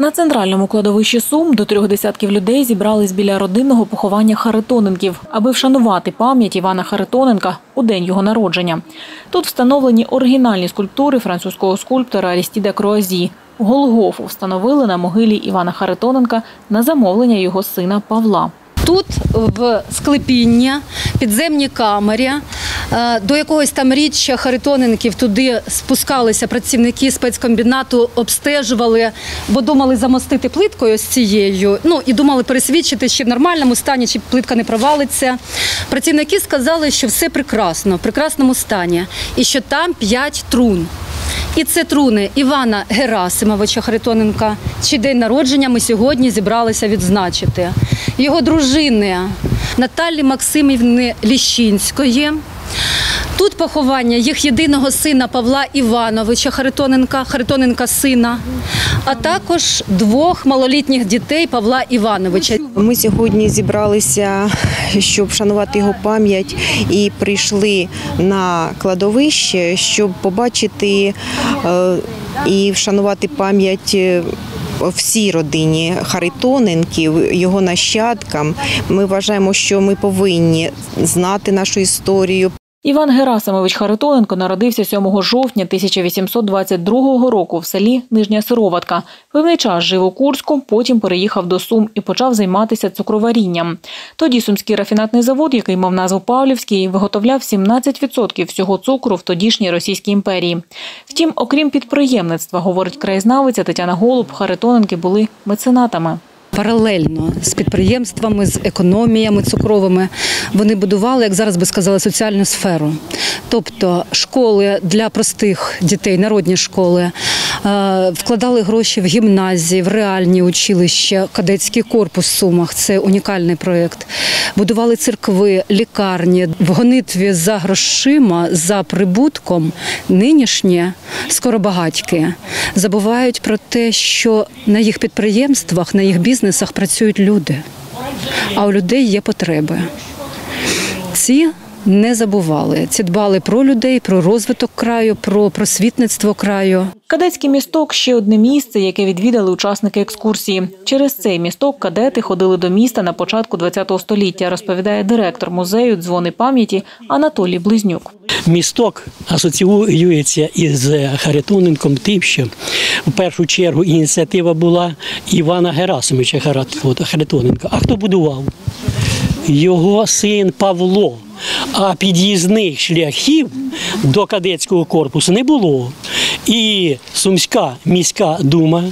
На центральному кладовищі Сум до трьох десятків людей зібрались біля родинного поховання Харитоненків, аби вшанувати пам'ять Івана Харитоненка у день його народження. Тут встановлені оригінальні скульптури французького скульптора Арістіда Круазі. Голгофу встановили на могилі Івана Харитоненка на замовлення його сина Павла. Тут в склепіння, підземній камері, е, до якогось там річчя Харитоненків туди спускалися працівники спецкомбінату, обстежували, бо думали замостити плиткою з цією. Ну і думали пересвідчити, чи в нормальному стані, чи плитка не провалиться. Працівники сказали, що все прекрасно, в прекрасному стані, і що там п'ять трун. І це труни Івана Герасимовича Харитоненка, чий день народження ми сьогодні зібралися відзначити. Його дружини Наталі Максимівни Ліщинської. Тут поховання їх єдиного сина Павла Івановича Харитоненка, Харитоненка сина, а також двох малолітніх дітей Павла Івановича. Ми сьогодні зібралися, щоб вшанувати його пам'ять, і прийшли на кладовище, щоб побачити е, і вшанувати пам'ять. е, Всій родині Харитоненків, його нащадкам. Ми вважаємо, що ми повинні знати нашу історію, Іван Герасимович Харитоненко народився 7 жовтня 1822 року в селі Нижня Сироватка. Певний час жив у Курську, потім переїхав до Сум і почав займатися цукроварінням. Тоді Сумський рафінатний завод, який мав назву Павлівський, виготовляв 17% всього цукру в тодішній Російській імперії. Втім, окрім підприємництва, говорить краєзнавиця Тетяна Голуб, Харитоненки були меценатами. Паралельно з підприємствами, з економіями цукровими вони будували, як зараз би сказали, соціальну сферу. Тобто школи для простих дітей, народні школи, вкладали гроші в гімназії, в реальні училища, кадетський корпус в Сумах. Це унікальний проєкт. Будували церкви, лікарні в гонитві за грошима, за прибутком. Нинішні скоробагатьки забувають про те, що на їх підприємствах, на їх бізнесах працюють люди, а у людей є потреби. Ці не забували. Ці дбали про людей, про розвиток краю, про просвітництво краю. Кадетський місток ще одне місце, яке відвідали учасники екскурсії. Через цей місток кадети ходили до міста на початку ХХ століття, розповідає директор музею дзвони пам'яті Анатолій Близнюк. Місток асоціюється із Харитоненком тим, що в першу чергу ініціатива була Івана Герасимовича Харитоненка. А хто будував? Його син Павло. А під'їзних шляхів до кадетського корпусу не було. І Сумська міська дума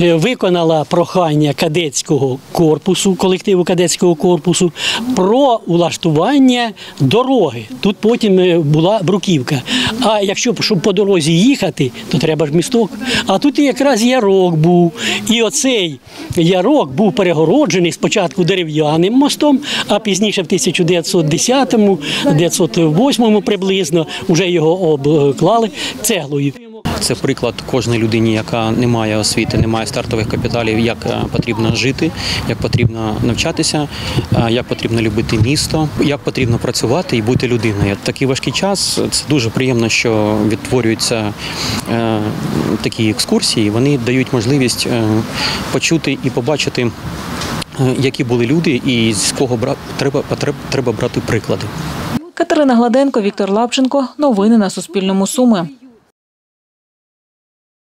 виконала прохання кадетського корпусу, колективу кадетського корпусу про улаштування дороги. Тут потім е, була бруківка. А якщо щоб по дорозі їхати, то треба ж місток. А тут якраз ярок був. І оцей ярок був перегороджений спочатку дерев'яним мостом, а пізніше в 1910-му, 1908 приблизно вже його обклали цеглою. Це приклад кожній людині, яка не має освіти, не має стартових капіталів, як е, потрібно жити, як потрібно навчатися, е, як потрібно любити місто, як потрібно працювати і бути людиною. Такий важкий час це дуже приємно, що відтворюються е, такі екскурсії. Вони дають можливість почути і побачити, які були люди, і з кого бра... треба, потреб- треба брати приклади. Катерина Гладенко, Віктор Лапченко. Новини на Суспільному Суми.